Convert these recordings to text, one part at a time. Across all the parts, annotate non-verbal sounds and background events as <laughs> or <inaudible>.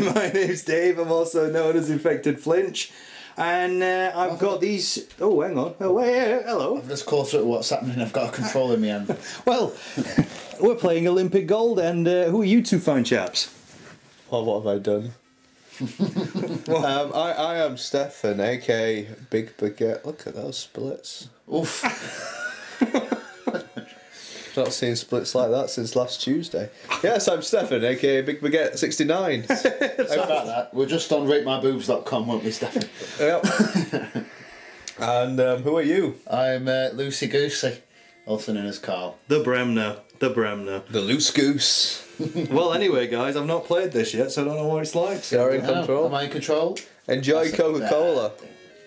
Hi, <laughs> my name's Dave. I'm also known as Infected Flinch. And uh, I've got these. Oh, hang on. Oh, wait, yeah, hello. I've just caught up what's happening. I've got a control in my hand. <laughs> Well, we're playing Olympic Gold, and uh, who are you two fine chaps? Well, what have I done? <laughs> um, I, I am Stefan, aka Big Baguette. Look at those splits. Oof. Not seen splits like that since last Tuesday. Yes, I'm Stefan, aka Big Baguette 69. <laughs> Sorry about that. We're just on ratemyboobs.com, weren't we, Stefan? yep. <laughs> and um, who are you? I'm uh, Lucy Goosey, also known as Carl. The Bremner. The Bremner. The Loose Goose. <laughs> well, anyway, guys, I've not played this yet, so I don't know what it's like. So. You're in control. am I in control? Enjoy Coca Cola.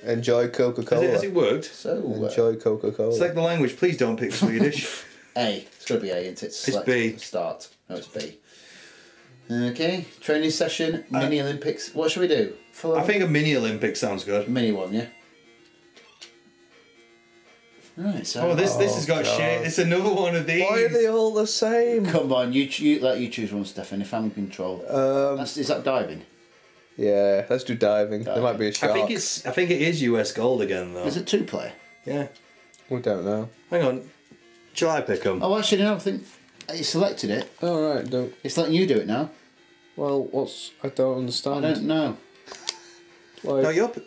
Enjoy Coca Has it, Cola. has it worked? So, uh, Enjoy Coca It's Cola. like the language. Please don't pick Swedish. A. It's got to be A, isn't it? Select- B. Start. No, it's B. Okay, training session, mini Olympics. What should we do? Full I think a mini Olympic sounds good. mini one, yeah. Right, so Oh, this this has got God. shit. It's another one of these. Why are they all the same? come on, you, you let you choose one, Stefan. If I'm in control, Um, That's, is that diving? yeah, let's do diving. There might be a I shark. I think it's. I think it is US gold again though. Is it two player? Yeah. We don't know. Hang on. Shall I pick them? Oh, actually, no. I think you selected it. All right, don't. It's letting you do it now. Well, what's I don't understand. I don't know. Like, No, you're. p-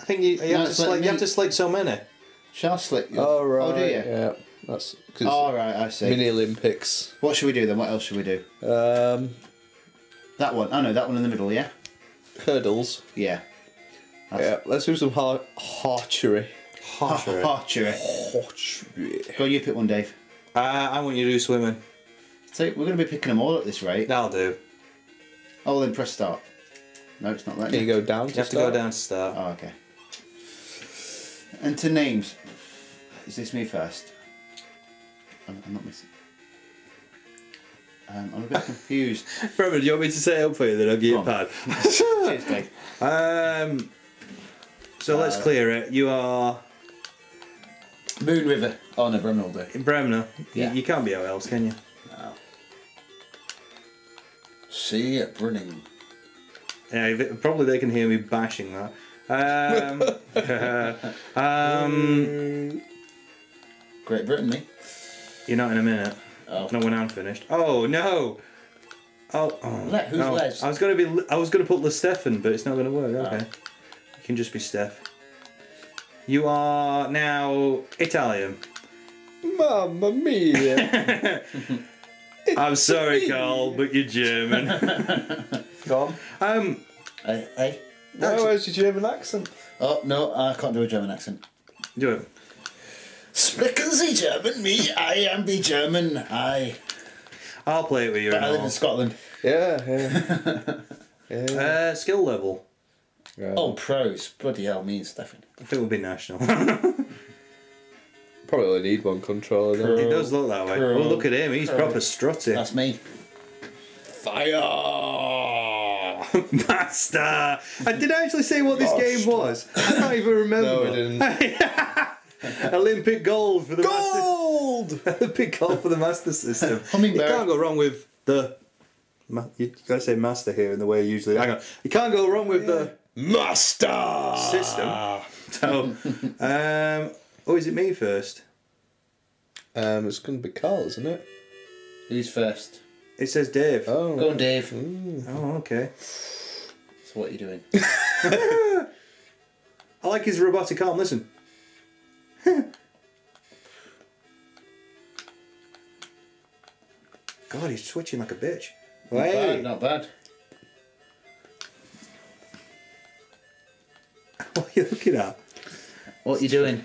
I think you, you, No, have, to it's like select, you have to select so many. Shall I select you? oh right, Oh, do you? yeah, that's because Oh, right, I see. mini Olympics. What should we do then? What else should we do? Um, That one. Oh no, that one in the middle. Yeah. hurdles. Yeah. Yeah, let's do some har- archery. Archery. Archery. Archery. Go, you pick one, Dave. Uh, I want you to do swimming. So we're going to be picking them all at this rate. That'll do. Oh, then press start. No, it's not letting Can you go down? You have to go down to start. Oh, okay. Enter names. Is this me first? I'm, I'm not missing. Um, I'm a bit confused. <laughs> Remember, do you want me to say it up for you? Then I'll give you a pad. <laughs> Cheers, Dave. Um. So let's Uh, clear it. You are Moon River. Oh no, Bremner will do. in Bremner. You- Yeah. You, can't be how else, can you? See it burning. Yeah, if it- probably they can hear me bashing that. Um, <laughs> um, Great Britain, me. you're not in a minute. Oh. Not when I'm finished. Oh no. Oh, oh Le- who's no. Les? I was gonna be. I was gonna put Le Stefan, but it's not gonna work. Okay. You can just be Steph. You are now Italian. Mamma mia! <laughs> I'm sorry, Carl, but you're German. <laughs> Come on. um, Hey, hey. Why, where's your German accent? Oh no, I can't do a German accent. do it. Sprechen Sie German? Me, I am be German. I. I'll play it with you. But I live all. in Scotland. Yeah, yeah. <laughs> yeah. Uh, skill level. Right. Oh, pros. Bloody hell, me and Stefan. I think it would be national. <laughs> Probably only need one controller then. it does look that way. Curl. Oh, look at him. He's Curl. proper strutty. That's me. Fire! <laughs> Master! I did I actually say what this game was. I can't even remember. No, we didn't. <laughs> Olympic gold for the Gold! Master. Olympic gold for the Master System. you can't go wrong with the. ma- You gotta say master here in the way you usually. Hang on. You can't go wrong with the Master! system. So, <laughs> um, oh, is it me first? Um, it's going to be Carl, isn't it? Who's first? It says Dave. Oh. Go on, Dave. Oh, okay. So what are you doing? <laughs> I like his robotic arm. Listen. <laughs> God, he's switching like a bitch. Not Hey. bad, not bad. What are you looking at? What are you doing?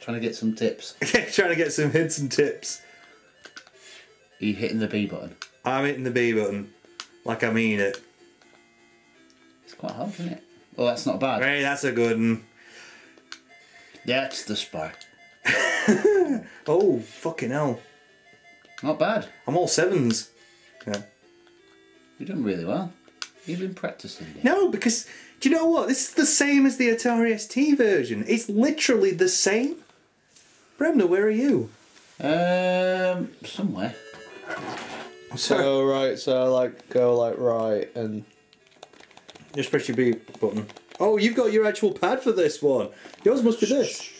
Trying to get some tips. <laughs> Trying to get some hints and tips. Are you hitting the B button? I'm hitting the B button. Like I mean it. It's quite hard, isn't it? Oh, that's not bad. Hey, that's a good one. That's the spy. <laughs> Oh, fucking hell. Not bad. I'm all sevens. Yeah. You've done really well. You've been practicing. No, because do you know what? This is the same as the Atari ST version. It's literally the same. Bremner, where are you? Um, somewhere. So right, so like go like right and Just press your B button. Oh, you've got your actual pad for this one. Yours must be this.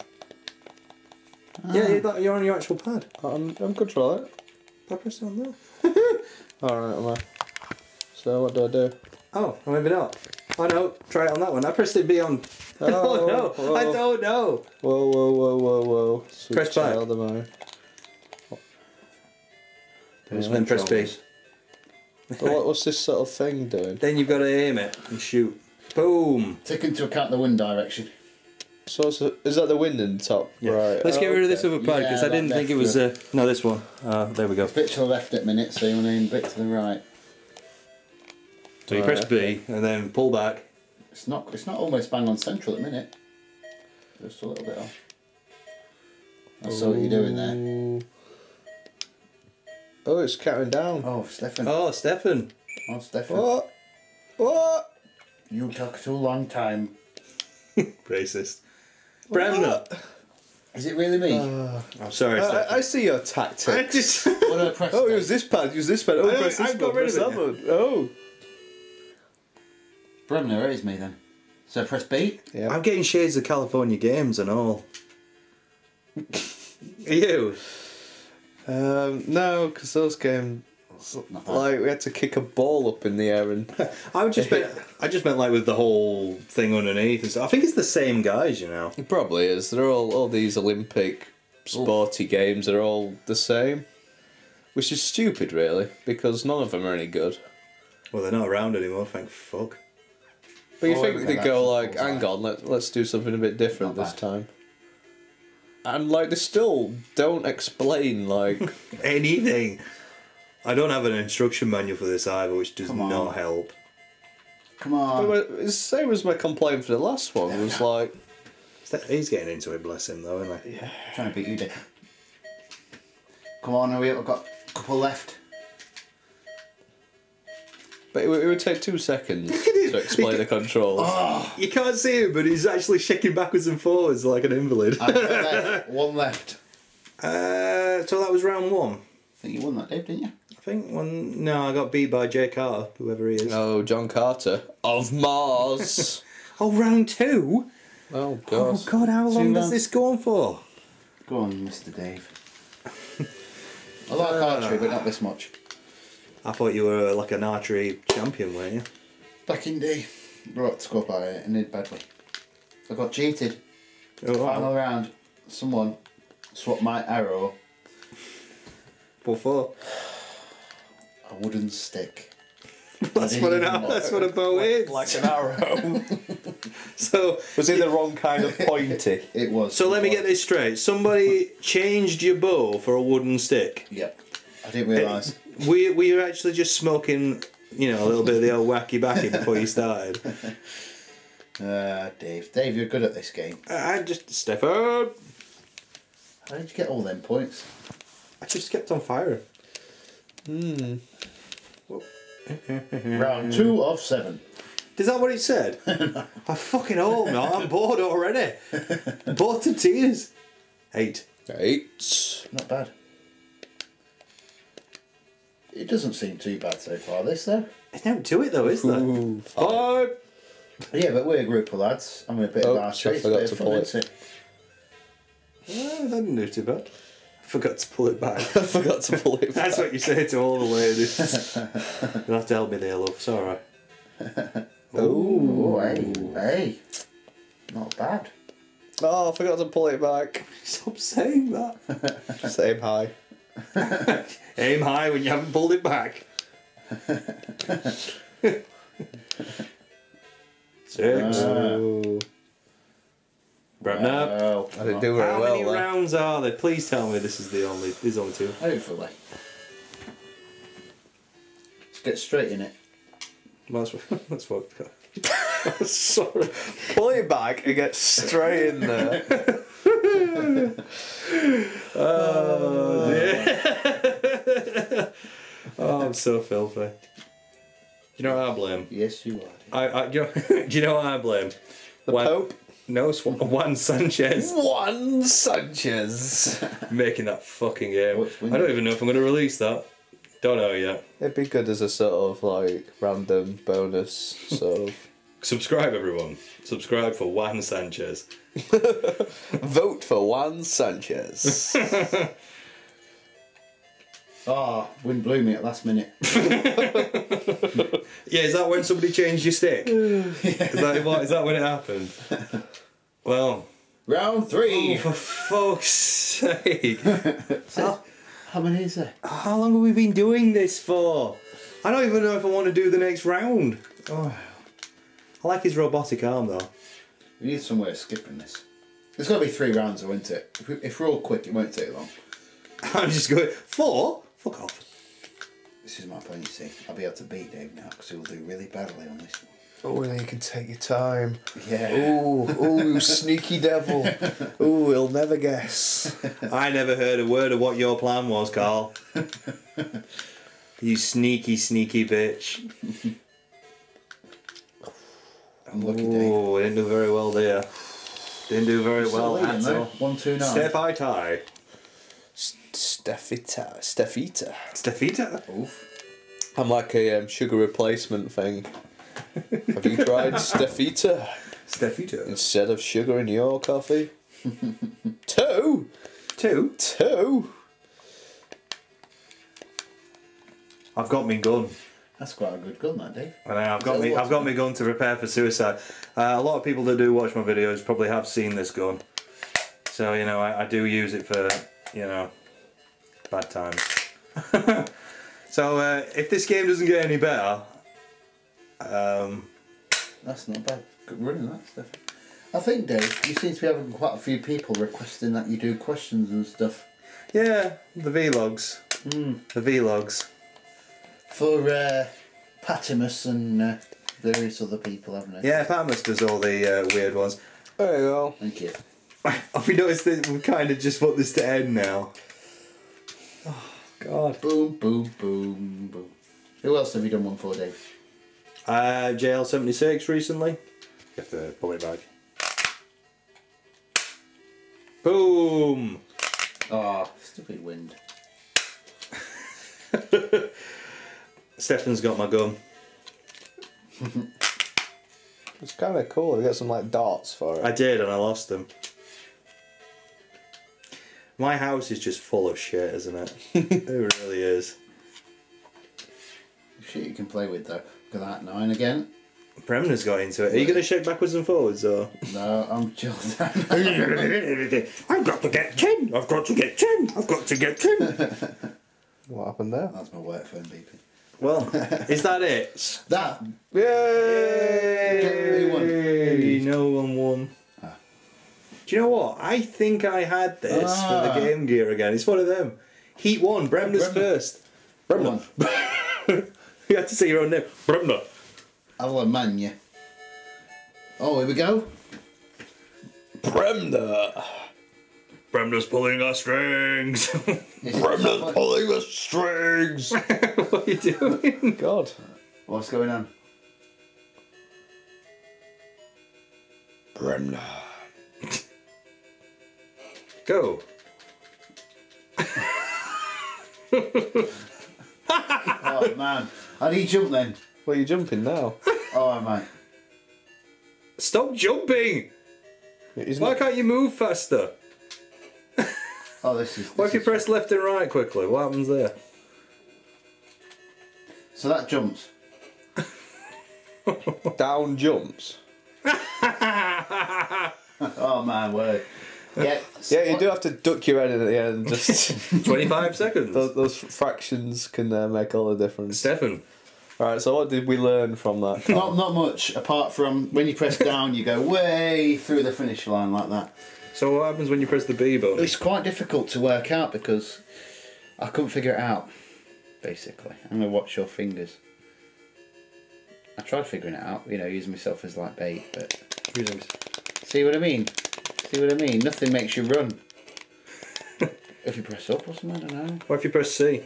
Yeah, you're, that- you're on your actual pad. I'm I'm controlling it. I press it on there. Alright, am I? So what do I do? Oh, well, maybe not. Oh no, try it on that one. I pressed it B on. Oh, <laughs> Oh, no, I oh. don't know. Whoa, whoa, whoa, whoa, whoa. Sweet Press back. child of mine. And then press B. Well, what, what's this sort of thing doing? Then you've got to aim it and shoot. Boom. Take into account the wind direction. So it's is that the wind in the top? Right. Let's get rid of this okay. other pad because Yeah, I didn't think it was. Uh, no, this one. Uh, there we go. Bit to the left at minute, so you want to aim a bit to the right. So you Right, press B and then pull back. It's not. It's not almost bang on central at the minute. Just a little bit off. I saw what you're doing there. Oh, oh, it's counting down. Oh, Stefan. Oh, Stefan. Oh, Stefan. Stefan. What? What? You took too long time. <laughs> Racist. Bremner. Is it really me? Uh, I'm sorry, I, Stefan. I see your tactics. I just. what do I press? <laughs> Oh, then? use this pad, use this pad. Oh, I- press this I've got one, rid press of it that one. Oh. Bremner, it is me then. So press B. Yeah. I'm getting shades of California games and all. Are <laughs> you? Um, no, because those games, like, we had to kick a ball up in the air and. I just <laughs> meant. I just meant like with the whole thing underneath and stuff. I think it's the same guys, you know. It probably is. They're all, all these Olympic sporty games are all the same. Which is stupid, really, because none of them are any good. Well, they're not around anymore. Thank fuck. But you Oh, think they go like, hang on, let, let's do something a bit different Not this bad. time. And like they still don't explain like <laughs> Anything. I don't have an instruction manual for this either, which does Come on. not help. Come on. But it's the same as my complaint for the last one was <laughs> like He's getting into it, bless him, though, isn't he? Yeah. Trying to beat you, Dave. Come on, we have got a couple left. But it, would- it would take two seconds to explain the controls. Oh, You can't see him, but he's actually shaking backwards and forwards like an invalid. I've left. One left. <laughs> Uh, so that was round one. I think you won that, Dave, didn't you? I think one. No, I got beat by Jay Carter, whoever he is. Oh, John Carter of Mars. <laughs> Oh, round two. oh God. Oh. God, how long Two does rounds. this go on for? Go on, Mr. Dave. <laughs> I like archery, but not this much. I thought you were like an archery champion, weren't you? Back in day, brought to score by it and did badly. I got cheated. Oh, Final round, someone swapped my arrow What for? a wooden stick. <laughs> That's what an that's what a bow is. Like an arrow. <laughs> So was it the wrong kind of <laughs> pointy? It was. so let me it get this straight. Somebody changed your bow for a wooden stick. Yep. I didn't realise. Eh, We we were actually just smoking, you know, a little bit of the old wacky backy before you started. <laughs> Uh, Dave. Dave, you're good at this game. I just Stefan. How did you get all them points? I just kept on firing. Hmm. Round two of seven. Is that what it said? <laughs> I fucking hope not. I'm bored already. <laughs> bored to tears. Eight. Eight. Not bad. It doesn't seem too bad so far, this though. There's no to it though, is there? Ooh, Five. Yeah, but we're a group of lads. I'm a bit Oh, of our shit, street. forgot Bit to of pull it. isn't it? Oh, that didn't do too bad. I forgot to pull it back. <laughs> I forgot to pull it. <laughs> That's what you say to all the ladies. <laughs> You'll have to help me there, love. It's alright. Oh, hey, hey. Not bad. Oh, I forgot to pull it back. Stop saying that. Same high. <laughs> Aim high when you haven't pulled it back. <laughs> Six. Oh. Bremner. Oh, I didn't do very How well many there. rounds are there? Please tell me this is the only. There's only two. Hopefully. Let's get straight in it. That's that's fucked. <laughs> Sorry. Pull it back and get straight in there. <laughs> Oh, dear. <laughs> oh, I'm so filthy. Do you know what I blame? Yes, you are. I, I you know, do you know what I blame? The Juan, Pope. No, Juan Sanchez Juan Sanchez. making that fucking game. I don't even know if I'm going to release that. Don't know yet. It'd be good as a sort of like random bonus sort of. Subscribe, everyone. Subscribe for Juan Sanchez. <laughs> Vote for Juan Sanchez. <laughs> Ah, wind blew me at last minute. <laughs> Yeah, is that when somebody changed your stick? is, that what, is that when it happened? Well, Round three. oh, for fuck's sake. how, How many is there? how long have we been doing this for? I don't even know if I want to do the next round. Oh. I like his robotic arm though. We need some way of skipping this. There's got to be three rounds, though, isn't it? If, we, if we're all quick, it won't take long. <laughs> I'm just going, four? Fuck off. This is my point, you see. I'll be able to beat Dave now because he'll do really badly on this one. oh, then you can take your time. Yeah. Ooh, ooh, <laughs> sneaky devil. Ooh, he'll never guess. <laughs> I never heard a word of what your plan was, Carl. you sneaky, sneaky bitch. Unlucky Dave. Oh, didn't do very well there. Didn't do very well leading, at though. all. One, two, nine. Step I tie. Stefita. Stefita. Stefita. Oof. I'm like a um, sugar replacement thing. Have you tried Stefita Stefita. instead of sugar in your coffee? <laughs> Two? Two. Two? I've got me gun. That's quite a good gun, that Dave. And I've got me. I've got me gun to prepare for suicide. Uh, a lot of people that do watch my videos probably have seen this gun. So you know, I, I do use it for you know bad times. <laughs> so uh, if this game doesn't get any better, um, That's not bad. Good running, that stuff. I think, Dave, you seem to be having quite a few people requesting that you do questions and stuff. yeah, the vlogs, Mm. the vlogs. For uh, Patimus and uh, various other people, haven't they? Yeah, Patimus does all the uh, weird ones. There you go. Thank you. <laughs> Have we noticed that we've kind of just want this to end now? Oh God. Boom, boom, boom, boom. Who else have you done one for, Dave? Uh, JL seventy six recently. You have to pull it back. Boom. Ah, stupid wind. <laughs> Stefan's got my gun. It's kind of cool. You got some like darts for it. I did, and I lost them. My house is just full of shit, isn't it? <laughs> it really is. Shit you can play with, though. Look at that, nine again. Bremner's got into it. Are you going to shake backwards and forwards, or? No, I'm chilled. <laughs> I've got to get ten. I've got to get ten. I've got to get ten. <laughs> What happened there? That's my work phone beeping. Well, <laughs> is that it? That, Yay! Won? No one won. Ah. Do you know what? I think I had this for Ah. the Game Gear again. It's one of them. Heat one. Bremner's Bremner. first. on. <laughs> you had to say your own name. Bremner. Alemannia. Oh, here we go. Bremner. Bremner's pulling our strings. Is <laughs> it- Bremner's pulling the strings. <laughs> what are you doing? God. What's going on? Bremner. Go. <laughs> Oh, man. How do you jump then? Well, you're jumping now. Oh, mate. Stop jumping. Why not, can't you move faster? Oh, this is. What if you is- press left and right quickly? What happens there? So that jumps. <laughs> down jumps. <laughs> Oh, my word. Yeah. Yeah, you do have to duck your head in at the end. Just <laughs> 25 seconds. those, those fractions can uh, make all the difference. Stefan. All right. So what did we learn from that? Not, not much, apart from when you press down, you go way through the finish line like that. So what happens when you press the B button? It's quite difficult to work out because I couldn't figure it out, basically. I'm going to watch your fingers. I tried figuring it out, you know, using myself as like bait, but see what I mean? See what I mean? Nothing makes you run. <laughs> if you press up or something, I don't know. Or if you press C?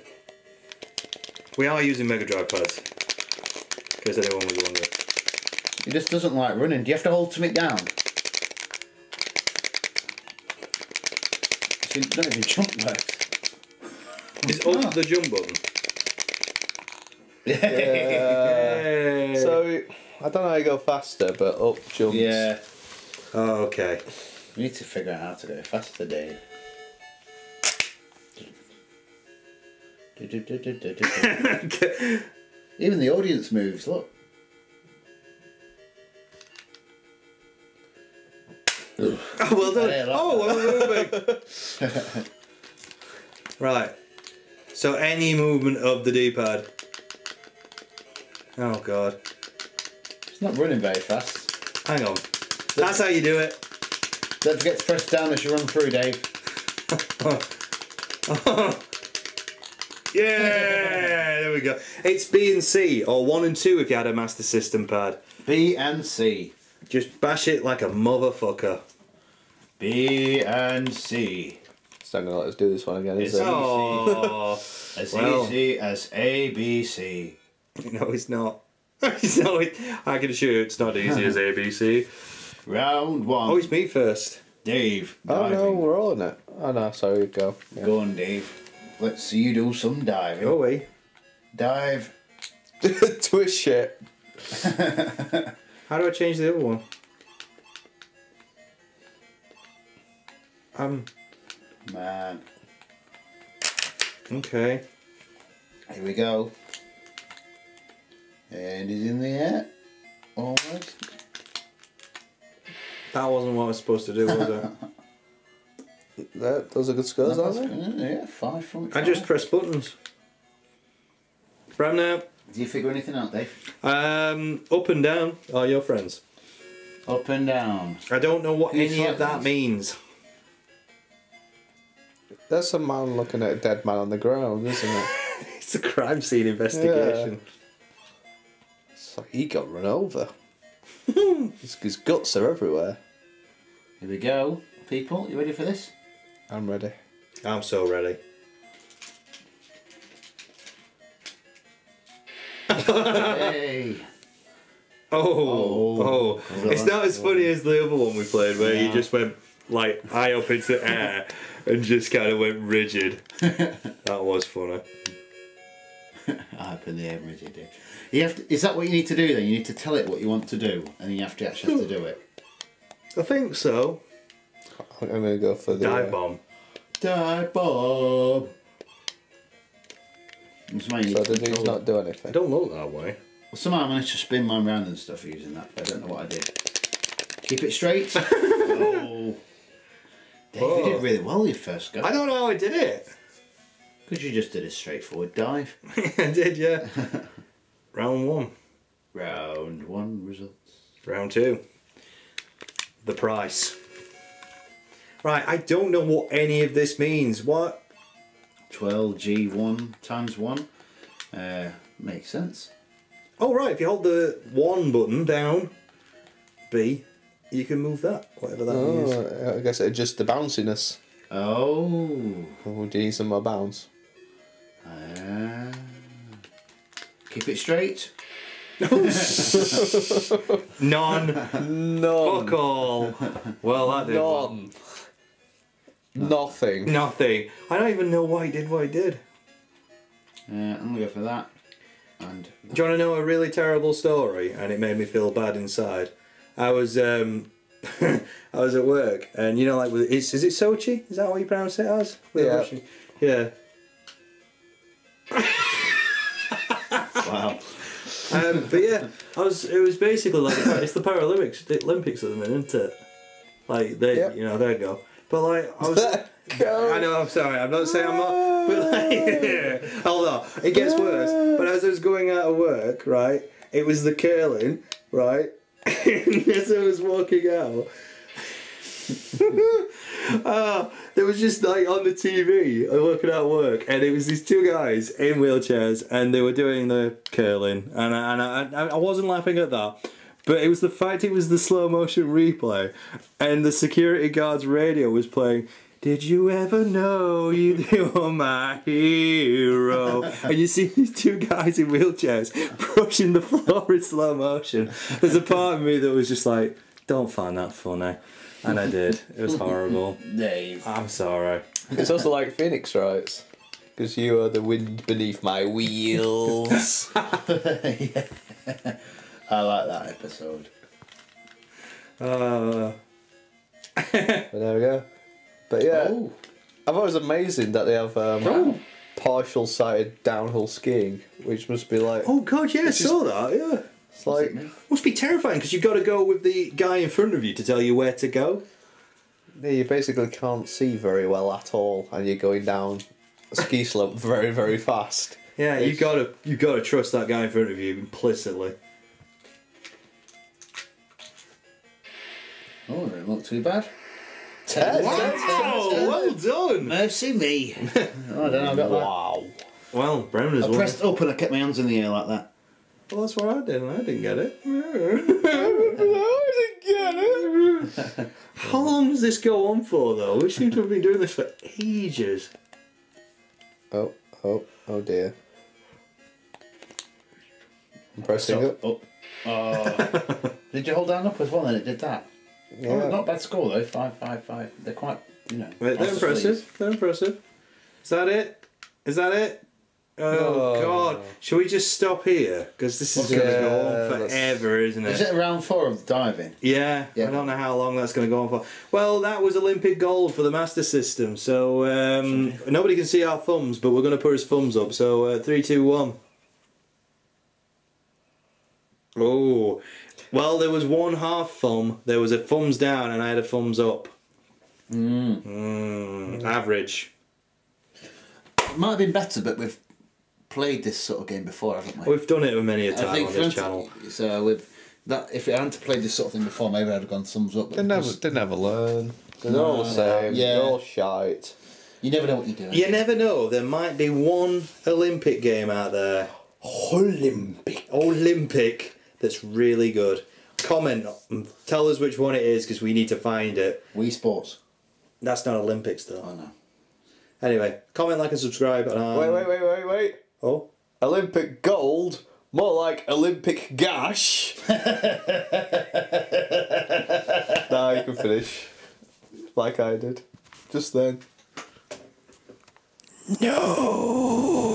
We are using Mega Drive pads. In case anyone was wondering. It just doesn't like running. Do you have to hold something down? See, don't even jump right. Is up the jump button? Yay. So I don't know how you go faster, but up jumps. yeah. Oh, okay. We need to figure out how to go faster, Dave. <laughs> Even the audience moves, look. Oh, <laughs> well done. Like oh, well moving. <laughs> right. So any movement of the D-pad. Oh god. It's not running very fast. Hang on. That's how you do it. Don't forget to press down as you run through, Dave. <laughs> Yeah, there we go. It's B and C, or one and two if you had a Master System pad. B and C. Just bash it like a motherfucker. B and C. It's not gonna let us do this one again, is It's it? Oh, <laughs> As Well. easy as A, B, C. <laughs> no, it's not. <laughs> It's not. I can assure you it's not easy as ABC. Round one. Oh, it's me first. Dave. Oh no, diving. we're all in it. Oh no, sorry, go. Yeah. Go on, Dave. Let's see you do some diving. Go away. Dive. Twist shit. How do I change the other one? Um. Man. Okay. Here we go. And he's in the air. Almost. That wasn't what I was supposed to do, was it? <laughs> That, those are good scores, aren't they? Yeah, five from I just press buttons. Right now, Do you figure anything out, Dave? um, up and down are your friends. Up and down. I don't know what These any of that buttons. means. There's a man looking at a dead man on the ground, isn't it? <laughs> It's a crime scene investigation. It's like he got run over. <laughs> his, his guts are everywhere. Here we go. People, you ready for this? I'm ready. I'm so ready. Hey. <laughs> Oh, Oh. oh, it's not as funny as the other one we played where you just went like high up into the air and just kind of went rigid. <laughs> that was funny. <laughs> Up in the air, rigid, Dave. You have to, is that what you need to do then? You need to tell it what you want to do, and then you have to actually have to do it. I think so. I'm gonna go for the Dive uh, bomb. Die, Bob. And somehow you So need to did these control not do I anything? don't look that way. Well, somehow I managed to spin mine round and stuff using that, but I don't know what I did. Keep it straight. <laughs> oh. Dave, you did really well your first go. I don't know how I did it. Because you just did a straightforward dive. <laughs> I did, yeah. <laughs> Round one. Round one results. Round two. The price. Right, I don't know what any of this means. What? 12G1 times 1. Uh, makes sense. Oh, right, if you hold the one button down, B, you can move that, whatever that means. Oh, I guess it just the bounciness. Oh. Oh, do you need some more bounce? Ah. keep it straight. <laughs> None. <laughs> None. Fuck all. Well, that did well. None. Nothing. Nothing. I don't even know why he did what he did. Uh, I'm going to go for that. And Do you want to know a really terrible story? And it made me feel bad inside. I was um, <laughs> I was at work, and you know, like, with, is, is it Sochi? Is that what you pronounce it as? With Yeah. Russian- Yeah. wow. Um, but yeah, I was. It was basically like it's the Paralympics, the Olympics at the minute, isn't it? Like they, Yep. you know, there you go. But like I was. I know. I'm sorry. I'm not saying I'm not. But like, <laughs> hold on. It gets worse. But as I was going out of work, right, it was the curling, right. <laughs> as I was walking out, <laughs> uh, there was just like on the TV, I'm working out work, and it was these two guys in wheelchairs, and they were doing the curling, and I, and I, I wasn't laughing at that. But it was the fact it was the slow motion replay, and the security guard's radio was playing. Did you ever know you <laughs> were my hero? And you see these two guys in wheelchairs brushing the floor in slow motion. There's a part of me that was just like, don't find that funny. And I did. It was horrible. Dave. I'm sorry. It's also like Phoenix Nights. Because you are the wind beneath my wheels. <laughs> <laughs> yeah. I like that episode. Uh, <laughs> but there we go. But yeah, Oh, I thought it was amazing that they have um, partial sighted downhill skiing, which must be like oh god, yeah, I saw that. Yeah, it's like must be terrifying because you've got to go with the guy in front of you to tell you where to go. yeah, you basically can't see very well at all, and you're going down a ski slope <laughs> very very fast. Yeah, you It's- gotta you gotta trust that guy in front of you implicitly. Oh, it didn't too bad. Ten. Wow, well done. Mercy me. oh, <laughs> I don't know. I got that. Wow. Well, Brown is I one. pressed up and I kept my hands in the air like that. Well, that's what I did, and I didn't get it. <laughs> <laughs> How long does this go on for, though? We seem to have been doing this for ages. Oh, oh, oh dear. I'm pressing So, it. up. Oh. oh. did you hold down up as well? Then it did that. Yeah. Oh, not bad score though. Five, five, five. They're quite, you know. Wait, they're nice to please. impressive. They're impressive. Is that it? Is that it? Oh, Oh. God! Should we just stop here? Because this is Okay. going to go on forever, isn't it? Is it round four of diving? Yeah, Yeah. I don't know how long that's going to go on for. Well, that was Olympic gold for the Master System. So um, nobody can see our thumbs, but we're going to put his thumbs up. So uh, three, two, one. Oh, well, there was one half thumb. There was a thumbs down, and I had a thumbs up. Mm. Mm, average. It might have been better, but we've played this sort of game before, haven't we? We've done it many a time on this instance- channel. So with that, if it hadn't played this sort of thing before, maybe I'd have gone thumbs up. but They never, because they never learn. They're all the same. Yeah. They're all shite. You never know what you're doing. You never know. There might be one Olympic game out there Olympic. Olympic that's really good. Comment, and tell us which one it is because we need to find it. Wii Sports. That's not Olympics though. Oh no. Anyway, comment, like, and subscribe. And, um, Wait, wait, wait, wait, wait. Oh, Olympic gold. More like Olympic gash. <laughs> now you can finish. Like I did. Just then. no!